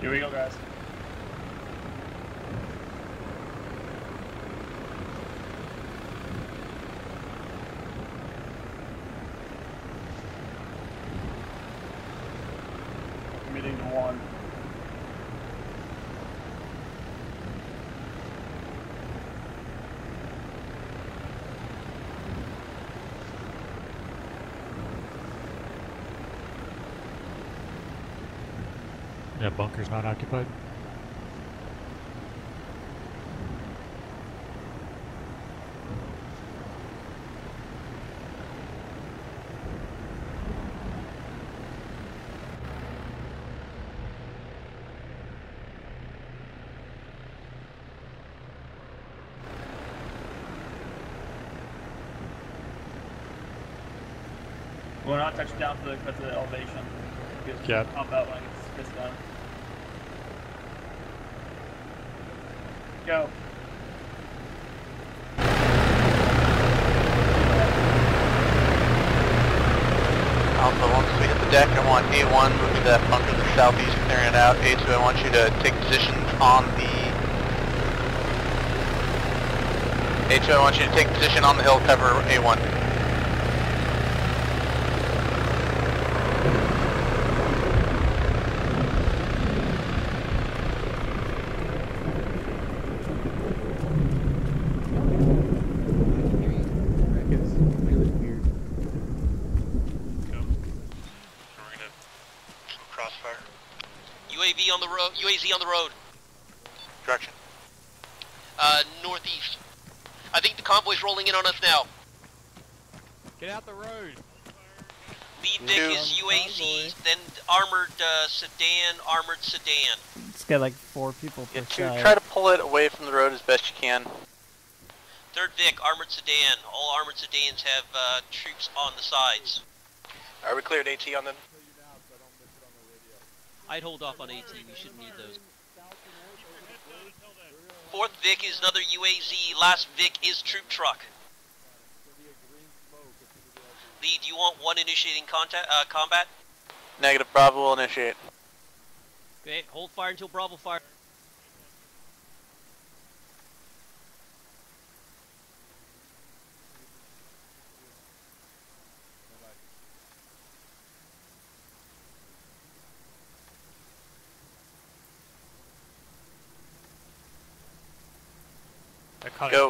Here we go, guys. Committing to one. Yeah, bunker's not occupied. We're not touching down for the, of the elevation. Yeah. Pump out when gets, gets done. Go. Alpha, once we hit the deck, I want A1 move to that bunker to the southeast, clearing it out. A2, I want you to take positions on the... A2, I want you to take position on the hill, cover A1. It's really weird. Go. So we're gonna crossfire. UAV on the road. UAZ on the road. Direction. Uh, northeast. I think the convoy's rolling in on us now. Get out the road. Lead Two. Vic is UAZ, then armored uh, sedan, armored sedan. It's got like four people per Yeah, two, side. try to pull it away from the road as best you can. Third Vic, armored sedan. All armored sedans have uh, troops on the sides. Are we cleared AT on them? I'd hold off on AT. We shouldn't need those. Fourth Vic is another UAZ. Last Vic is troop truck. Lee, do you want one initiating contact, uh, combat? Negative, Bravo will initiate. Okay, hold fire until Bravo fire.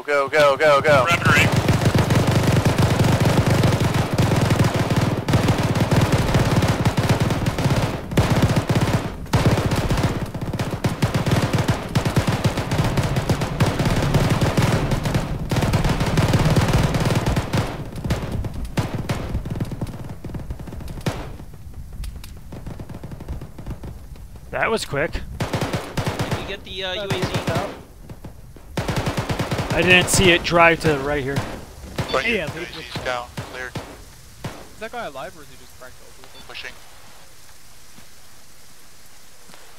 Go, go, go, go, go. That was quick. Did we get the uh, UAZ? I didn't see it drive to right here. Yeah, they UAZ's down, cleared, Is that guy alive or is he just cracked over? pushing.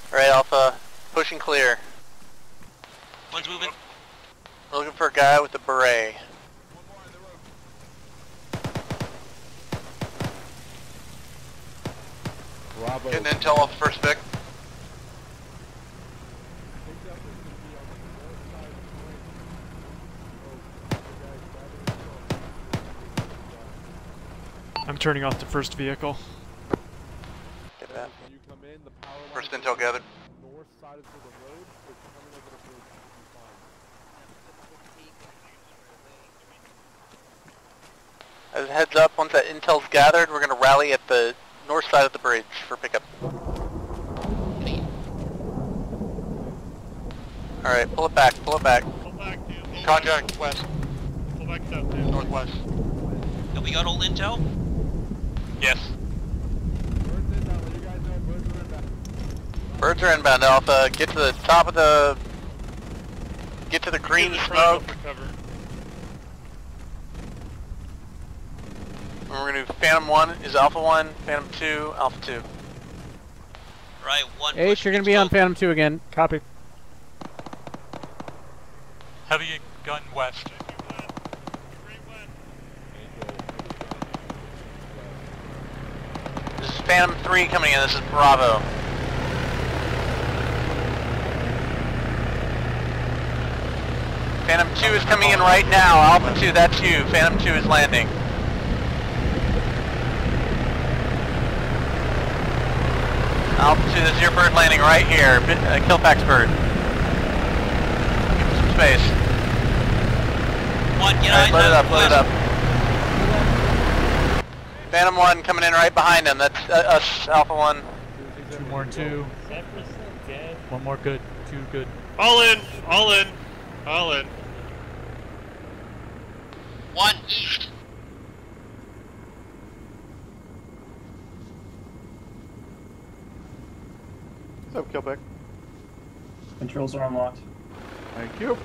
Alright, Alpha, pushing clear. One's moving. Looking for a guy with a beret. Bravo. Getting intel off first Vic. I'm turning off the first vehicle. Get that. You come in, the power First intel gathered. north side is the road. If coming over the bridge, you'll be fine. As a heads up, once that intel's gathered, we're gonna rally at the north side of the bridge for pickup. Alright, pull it back, pull it back. Pull back, dude. Contact west, Pull back south, dude. northwest. Have we got all intel? Yes. Birds inbound, let you guys know birds are inbound. Birds are inbound, Alpha. Get to the top of the... Get to the green Get in smoke. of us for. And we're gonna do Phantom 1 is Alpha 1, Phantom 2, Alpha 2. Right, one. H, push you're gonna needs be on. Phantom 2 again. Copy. Heavy gun west. Straight west. This is Phantom 3 coming in, this is Bravo. Phantom 2 is coming in right now. Alpha 2, that's you. Phantom 2 is landing. Alpha 2, this is your bird landing right here. Bi- Uh, Killpack's bird. Give him some space. One, get Alright, eyes load it up, load it up. Phantom 1 coming in right behind him. That's uh, us, Alpha 1. Two more two. One more good. Two good. All in, all in, all in. One east. What's up, Killpack? Controls are unlocked. Thank you.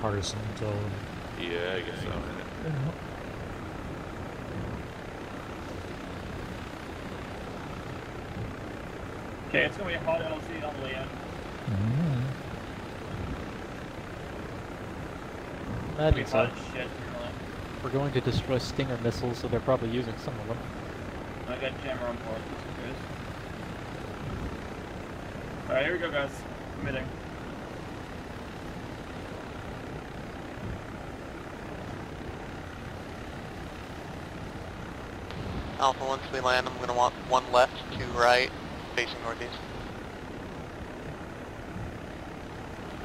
Partisan zone. Yeah, I guess so. Okay, it's gonna be a hot LZ on the way in. It's gonna Imagine hot so. as shit. We're going to destroy Stinger missiles, so they're probably using some of them. I got jammer on board. That's good. Alright, here we go, guys. Committing. Alpha, once we land, I'm going to want one left, two right, facing northeast.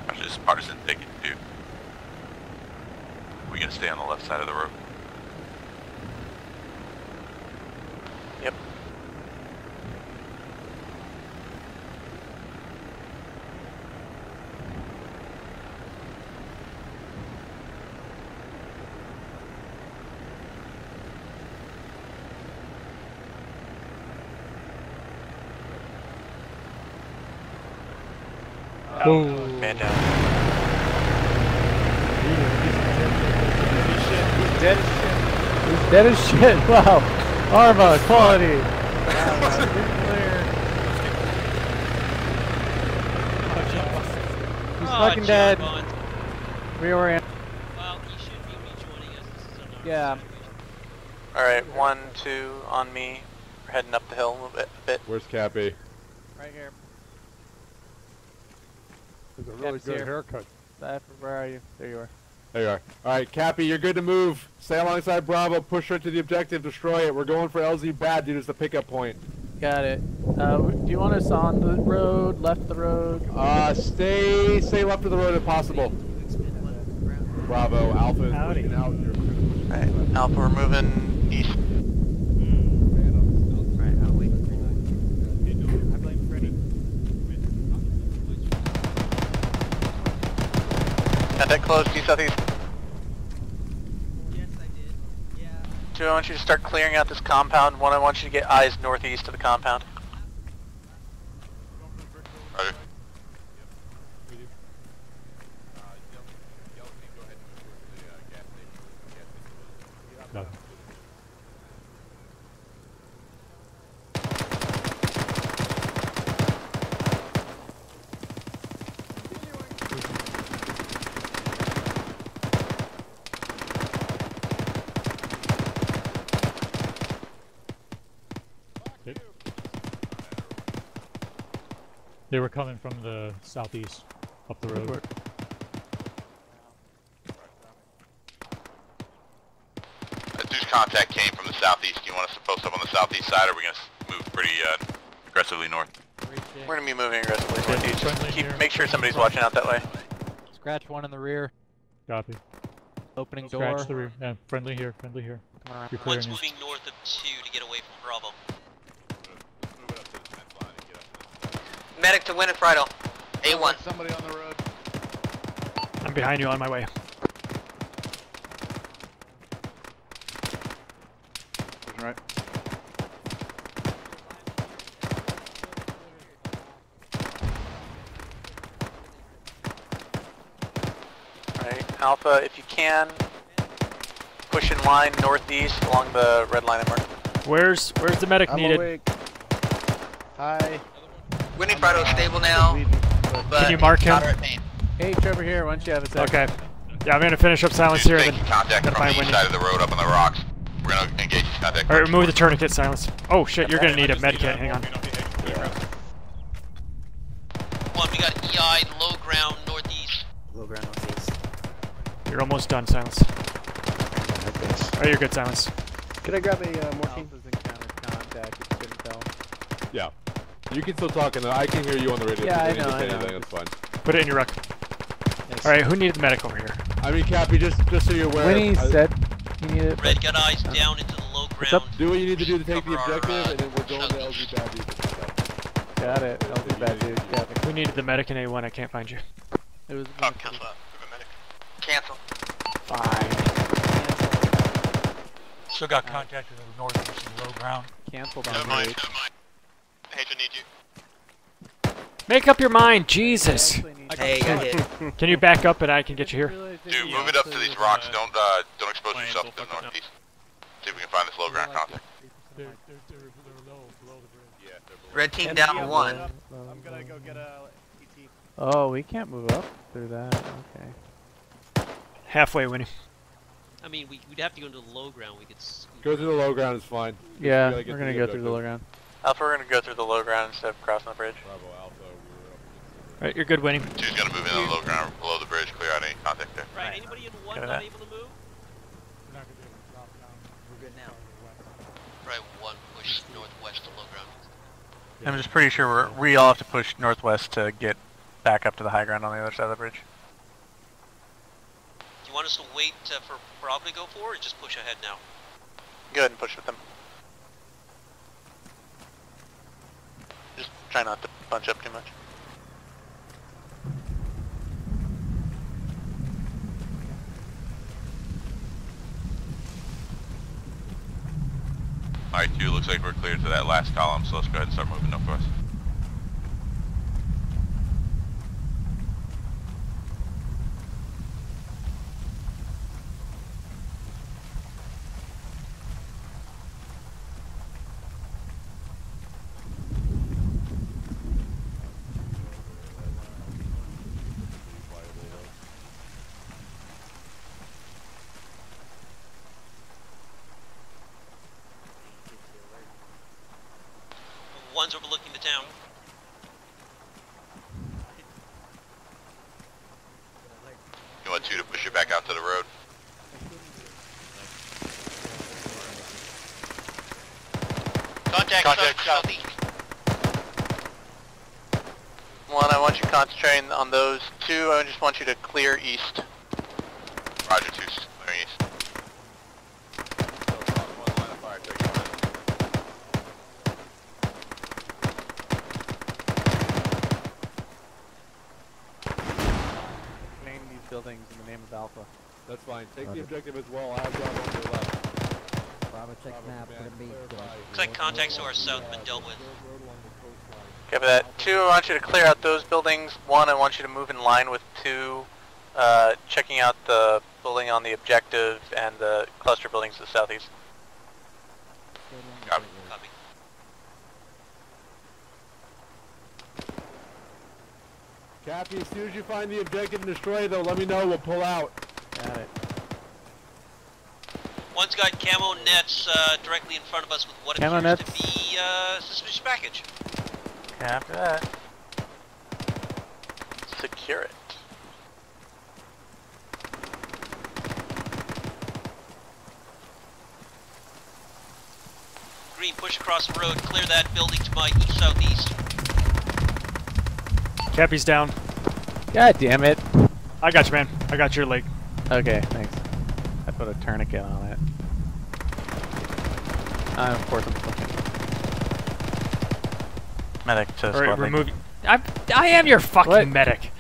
Actually, this partisan ticket too. We gonna stay on the left side of the road. Ah, dead as shit. Wow. Arma, quality. He's Oh, fucking dead. John Bond. Reorient. Well, he should be rejoining us. This is a Yeah. Alright, one, two on me. We're heading up the hill a little bit. bit. Where's Cappy? Right here. It's a really really Cap's good here. haircut. Stafford, where are you? There you are. There you are. Alright, Cappy, you're good to move. Stay alongside Bravo, push right to the objective, destroy it. We're going for LZ bad, dude. It's the pickup point. Got it. Uh, do you want us on the road, left the road? Uh, stay, stay left of the road if possible. Bravo, Alpha is Howdy. pushing out. You're Alright, Alpha, we're moving east. Right, I'll wait for I blame Freddy. Contact close, due southeast. Yes, I did. Yeah. Two, I want you to start clearing out this compound. One, I want you to get eyes northeast of the compound. Roger. No. They- They were coming from the southeast, up the road. That dude's contact came from the southeast. Do you want us to post up on the southeast side, or are we gonna move pretty uh, aggressively north? We're gonna be moving aggressively Yeah, northeast. Just keep, make sure somebody's watching out that way. Scratch one in the rear. Copy. Opening Scratch door. the rear. Yeah, friendly here, friendly here. Come around. You're One's clearing it. moving north of two to get away from Bravo. Move it up to the fence line and get up to the Medic to Winifredo. A1. Somebody on the road. I'm behind you on my way. Right. Alright, Alpha, if you can, push in line northeast along the red line I marked. Where's where's the medic I'm needed? awake. Hi. Winifredo's stable now, but Can you mark him? Hey, Trevor H over here once you have a sec. Okay. Yeah, I'm gonna finish up silence Dude's here. Then making contact gotta from find the east side of the road up on the rocks. We're gonna engage contact. All right, remove the tourniquet, silence. Oh shit, you're gonna need a med kit. Hang on. 1, we got EI low ground northeast. Low ground northeast. You're almost done, Silence. Oh, you're good, Silence. Can I grab a uh, morphine? Alpha's contact. If you couldn't tell. Yeah. You can still talk, and I can hear you on the radio. Yeah, I know, need to say I know. anything, That's fine. Put it in your ruck. Yes. All right, who needed the medic over here? I mean, Cappy, just just so you're aware. Winnie I- said he needed. Red got eyes down into the low What's up? ground. Do what you need to do to take the Cover our, objective, uh, and then we're going to southeast. LZ bad dude. Got it. That was a bad dude. Kevin. Who needed the medic in A1? I can't find you. It was. Oh, cancel that. Move a medic. Cancel. Still got contact in the northeast and low ground. Canceled Never on mind, never mind. H, I need you. Make up your mind, Jesus! Hey, got. Can you back up and I can get you here? Dude, move it up to these rocks. Don't uh, don't expose yourself to the fuck up. northeast. See if we can find this low ground contact. They're, they're, they're, they're low, below the bridge. Yeah, below. Red team down one. I'm gonna go get a ET. Oh, we can't move up through that. Okay. Halfway, Winnie. I mean, we, we'd have to go into the low ground. We could. Go through the low ground. It's fine. Yeah, we're gonna go through the low ground. Alpha, we're gonna go through the low ground instead of crossing the bridge. Bravo Alpha. We All right, you're good, Winnie. Two's gonna move in on the low ground below the bridge. Clear out any contact there. Right. Anybody in one Got not that. able to move? We're not gonna be able to drop down. We're good now. Right, 1 push northwest to low ground. I'm just pretty sure we're, we all have to push northwest to get back up to the high ground on the other side of the bridge. Do you want us to wait uh, for Bravo to go forward or just push ahead now? Go ahead and push with them. Just try not to punch up too much. Two, looks like we're clear to that last column, so let's go ahead and start moving up northwest. One's overlooking the town. You want two to push it back out to the road? Contact, Contact south, southeast. One, I want you concentrating on those. Two, I just want you to clear east. Roger, two, clearing east. One line of fire, take it on. Name these buildings in the name of Alpha. That's fine. Take Roger. the objective as well. I have Bravo on your left. Bravo check Bravo map. command, Put a meet. clarify. Looks like contacts to our south have been dealt with. Road- road along the coastline. Copy that. Two, I want you to clear out those buildings. One, I want you to move in line with two, uh, checking out the building on the objective and the cluster buildings to the southeast. Copy. Copy. Cappy, as soon as you find the objective and destroy it, though, let me know. We'll pull out. Got it. One's got camo nets uh, directly in front of us with what Camo appears nets? to be uh, suspicious package. After that, secure it. Green, push across the road, clear that building to my east southeast. Cappy's down. God damn it. I got you, man. I got your leg. Okay, thanks. I put a tourniquet on it. Uh, of course I'm fucking. Medic to All right, squad lead. remove. I, I am your fucking What? medic.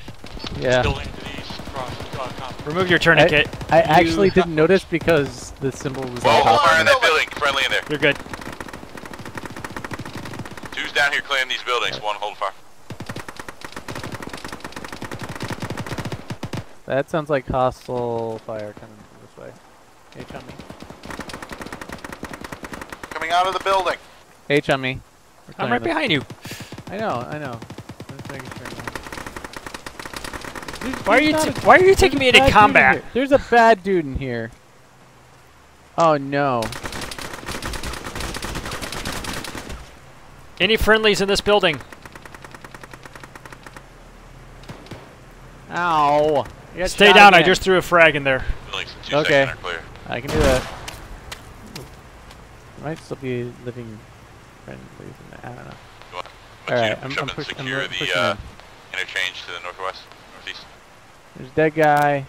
Yeah. To the east, across, comp- Remove your tourniquet. I actually didn't notice because the symbol was Whoa, like hold up. fire in that building. Friendly in there. You're good. Two's down here clearing these buildings. One, hold fire. That sounds like hostile fire coming this way. H on me. Coming out of the building. H on me. We're I'm right this. behind you. I know, I know. I'm just making sure. There's- Why are you not Why are you taking me into bad in combat? There's a bad dude in here. Oh no. Any friendlies in this building? Ow. You got Stay shot down. I just threw a frag in there. Two Okay. clear. I can do that. Might still be living friendly. I don't know. You want, All want you right, to I'm, push up I'm, and push, I'm pushing the uh, interchange to the northwest, northeast. There's a dead guy.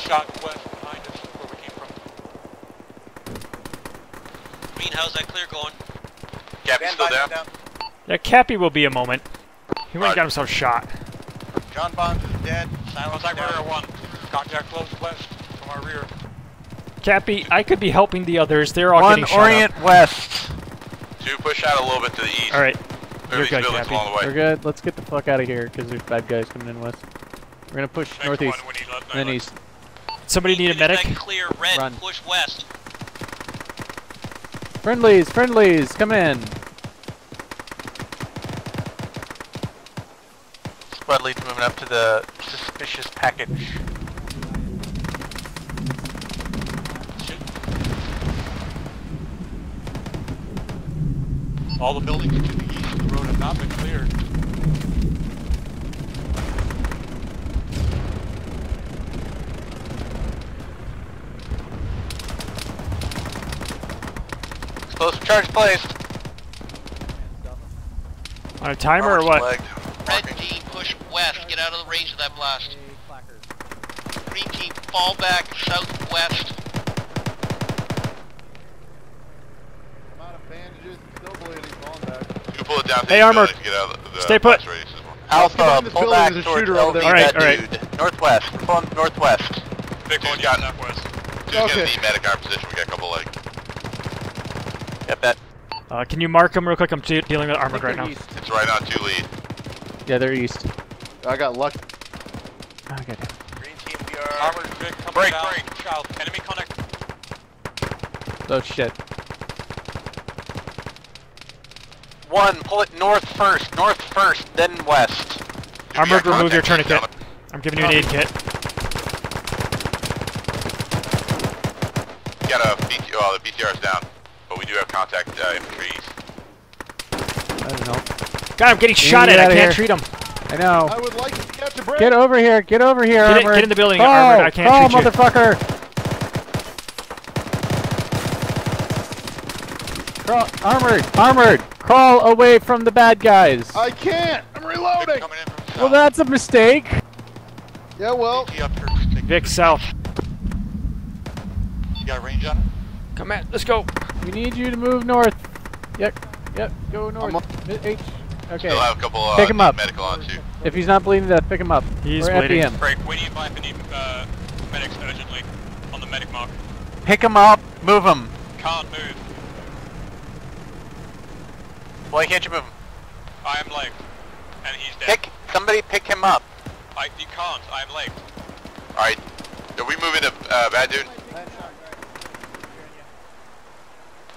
Shot west behind us, where we came from. Green, how's that clear going? Captain's still down? Yeah, Cappy will be a moment. He went and got himself shot. John Bonds is dead. Silence Contact down. Warrior 1. Contact close west from our rear. Cappy, I could be helping the others. They're all One getting shot. orient west. Two, push out a little bit to the east. All right. Clear You're good, Cappy. along the way. We're good. Let's get the fuck out of here because there's bad guys coming in west. We're gonna push Next northeast one, we need let- and then let- east. Somebody need a medic? clear, red, Run. push west. Friendlies, friendlies, come in. Moving up to the suspicious package. All the buildings to the east of the road have not been cleared. Explosive charge placed. On a timer or what? flagged. Red Marking. Team, push west. Get out of the range of that blast. Green team, fall back southwest. I'm out of bandages, still bleeding, falling back. You can pull it down Hey, Armor. get out of the, the Stay put. blast radius. Alpha, pull back towards LV, there. Alright, that alright. dude. Northwest, pull him northwest. Big one, Dude's got got- northwest. Dude's Okay. gonna need medic arm position. We got a couple like Yep, that. Uh, can you mark him real quick? I'm dealing with I armored think right they're now. east. it's right on two lead. Yeah, they're east. I got lucky. Oh, God. Green team, we are. Armored big coming Break, down. break. Child, enemy connect. Oh shit. One, pull it north first, north first, then west. Dude, Armored, got remove your tourniquet. I'm giving you an aid kit. Got a BT, oh, the BTR's down, but we do have contact uh, infantry east. I don't know. God, I'm getting Get shot at. I can't here. treat him. I know. I would like to catch a break. Get over here. Get over here, Get, in- armored. get in the building, Crawl, armored. I can't crawl, treat you. motherfucker. Crawl, armored, armored. Crawl away from the bad guys. I can't. I'm reloading. Coming in from south. well, that's a mistake. Yeah, well. BT up here. Vic South. You got range on it? Come at. Let's go. We need you to move north. Yep, yep. Go north. Mi- H. Okay. Still have a couple uh, Pick him up. medical on too. If he's not bleeding to death, pick him up. He's or bleeding. FEM. Break, we need five, we need uh, medics urgently on the medic mark. Pick him up, move him. Can't move. Why can't you move him? I am legged. And he's dead. Pick, somebody pick him up. I, you can't, I am legged. Alright. Are we moving to uh, bad dude?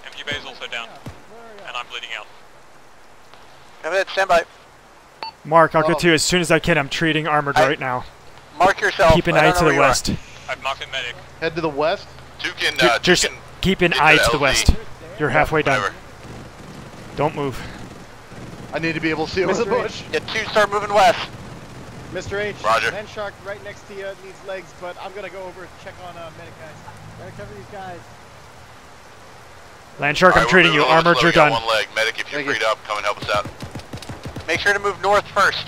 MG Bay is also down. And I'm bleeding out. Have it, stand by. Mark, I'll Oh. get to you as soon as I can. I'm treating armored I- right now. Mark yourself. Keep an I eye to the where you are. west. I've marked a medic. Head to the west. Two can, uh, two Just can keep an eye the to the LZ. west. You're halfway done. whatever. Don't move. I need to be able to see over the bush. Yeah, two start moving west. Mr. H, Roger. Man Shark right next to you needs legs, but I'm gonna go over and check on uh, medic guys. Gotta cover these guys. Land Shark, I'm treating you. moving a little Armored, you're done. One leg. Medic, if you're Thank you. freed up, come and help us out. Make sure to move north first.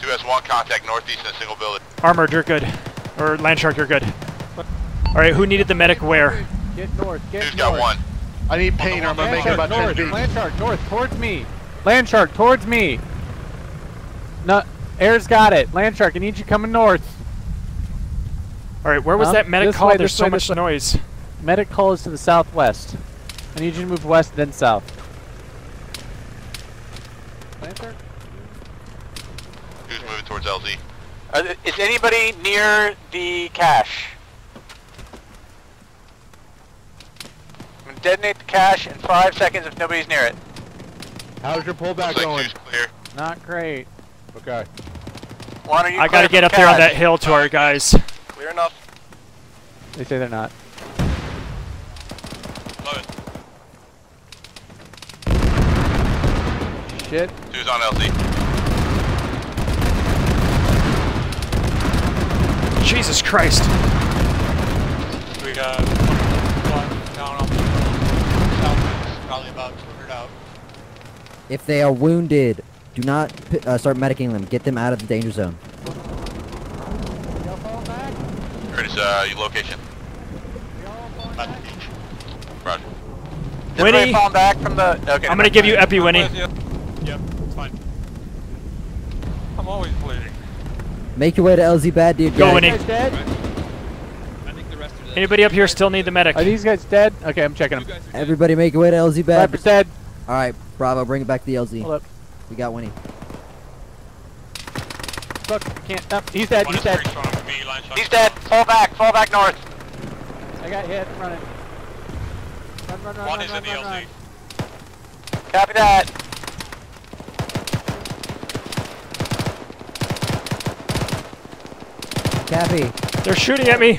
2S1 contact northeast in a single building. Armored, you're good. Or Land Shark, you're good. Alright, who needed the medic where? Get north. Get Dude's north. got one. I need pain or I'm gonna make it about 10 north. feet. Landshark, north, towards me. Landshark, towards me. No, Air's got it. Landshark, I need you coming north. Alright, where was Huh? that medic This call? way, There's so way, much noise. Medic call is to the southwest. I need you to move west, then south. Who's moving towards LZ? Are th- uh, is anybody near the cache? I'm gonna detonate the cache in five seconds if nobody's near it. How's your pullback Looks like going? clear. Not great. Okay. Juan, are you I clear gotta get the up there on that hill to our guys. Clear enough. They say they're not. Load. shit. Two's on LZ. Jesus Christ. We got one down on south, probably about 200 out. If they are wounded, do not uh, start medicing them. Get them out of the danger zone. Curtis, uh, your location. At the beach. Roger. Did Winnie. fall back from the? Okay. I'm gonna give you Epi, Winnie. Yep, it's fine. I'm always bleeding. Make your way to LZ Bad Dude. Go. Winnie. I think the rest are dead. Anybody up here still need the medic? Are these guys dead? Okay, I'm checking them. Everybody make your way to LZ Bad. Viper's dead. All right, Bravo, bring it back to the LZ. Hold up. We got Winnie. Fuck, can't. Up. He's dead. He's dead. very strong with me, line shot. He's dead. Fall back. Fall back north. I got hit. Running. Run, run, run, One run, is run, in the run, LZ. run. Copy that. Cappy, They're shooting at me.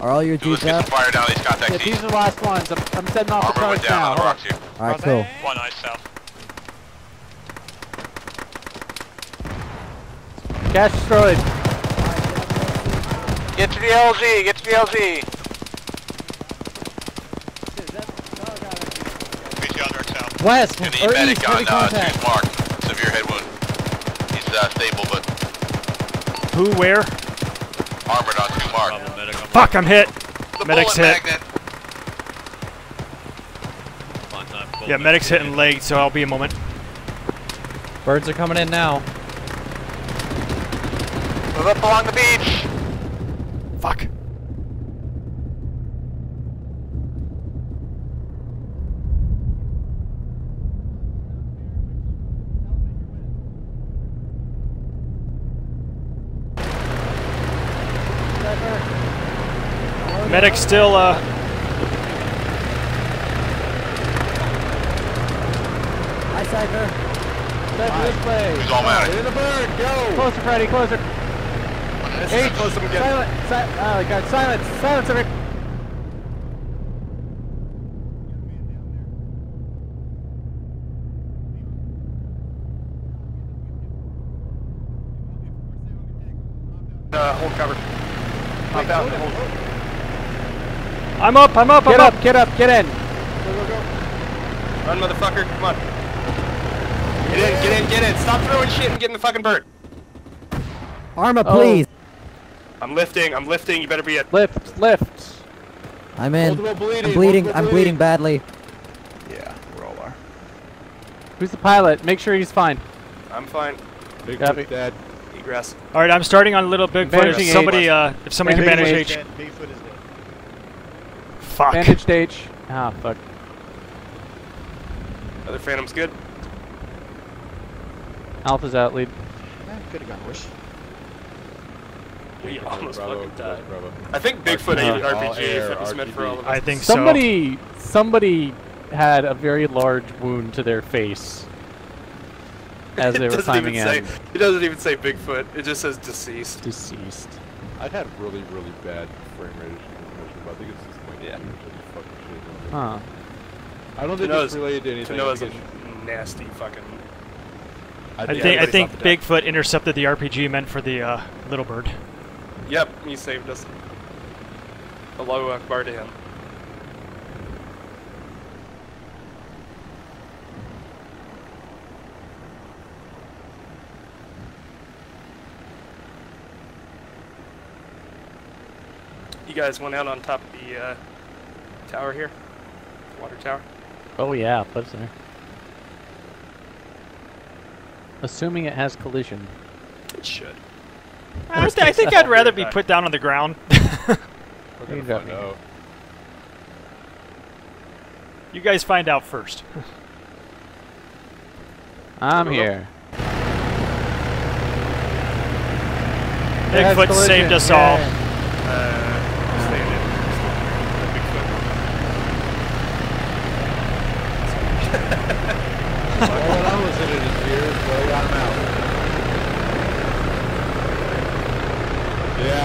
are all your Two, let's dudes get up? some fire down these Yeah, these are the last ones. I'm, I'm setting off the Armor charge went down now. on the rocks here. All right, cool. One ice south. Cache destroyed. Get to the LZ. Get to the LZ. BT on direct south. West And the medic on uh, two's mark. Severe head wound. He's uh, stable, but Who, where? Armored on two mark. Fuck, I'm hit. The Medic's hit. magnet. Yeah, medic's hitting leg, so I'll be a moment. Birds are coming in now. Move up along the beach. Fuck. Medic still, uh, Hi, Cypher. Left this way. Who's all medic? In the bird, go! Closer, Freddy. Closer. This Eight. is close to him again. Silent. Si oh, God. Silence. Silence. Every Uh, hold cover. Hop out. Hold. I'm up, I'm up, I'm Get up. up. Get up. Get in. Go, go, go. Run, motherfucker. Come on. Get in, get in, get in. Stop throwing shit and get in the fucking bird. Arma, Oh. please. I'm lifting, I'm lifting. You better be at. Lift. Lift. I'm in. Bleeding, I'm bleeding. multiple I'm bleeding bleeding. badly. Yeah, we're all are. Who's the pilot? Make sure he's fine. I'm fine. Big Copy. dead. Egress. All right, I'm starting on a Little Bigfoot. Bandaging If somebody, uh, if somebody can Bandaging bandage H. H. Dead. Bigfoot is dead. Fuck. Bandaged H. Ah, fuck. Other Phantom's good. Alpha's out. Lead. Could have gone worse. We almost Bravo, fucking died. Bravo. I think Bigfoot Uh, ate all RPG air, if it was meant for all of us. I think so. Somebody. Somebody had a very large wound to their face as they were doesn't climbing even in. say- It doesn't even say Bigfoot. It just says deceased. Deceased. I've had really, really bad frame rate issues, but I think it's just my Yeah. fucking shit. Huh. I don't think know it's is- related to anything. To know a nasty fucking. I I think, think I think off the. Bigfoot intercepted the RPG meant for the uh, Little Bird. Yep, he saved us. Hello, Akbar to him. Guys went out on top of the uh, tower here? Water tower? Oh yeah, lives there. Assuming it has collision. It should. I, th- I think I'd rather be put down on the ground. We're gonna You find out. you guys find out first. I'm here. Bigfoot saved us all. Uh, stay in it. Bigfoot. All I was in it is here, so I got him out.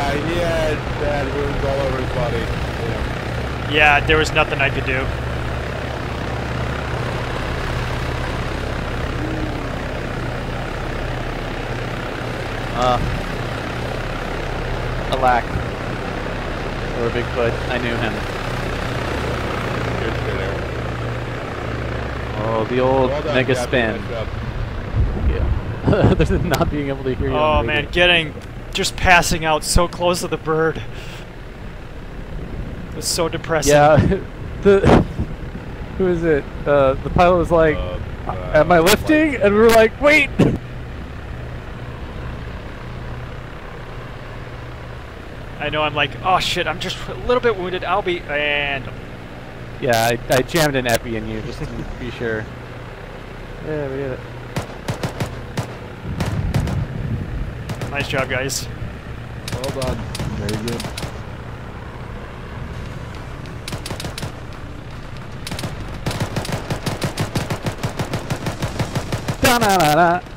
Yeah, he had bad wounds all over his body. Yeah. Yeah, there was nothing I could do. Uh, Alack. Or Bigfoot. I knew him. Good shit, Eric. Oh, the old Well done, mega Cappy, spin. nice job. Yeah. There's not being able to hear you. Oh man, getting just passing out so close to the bird. It was so depressing. Yeah. the who is it? Uh, the pilot was like, Uh, "Am I lifting?" And we were like, "Wait." I know I'm like, oh shit, I'm just a little bit wounded. I'll be and Yeah, I, I jammed an epi in you just to be sure. Yeah, we did it. Nice job, guys. Well done. Very good. Da-na-na-na.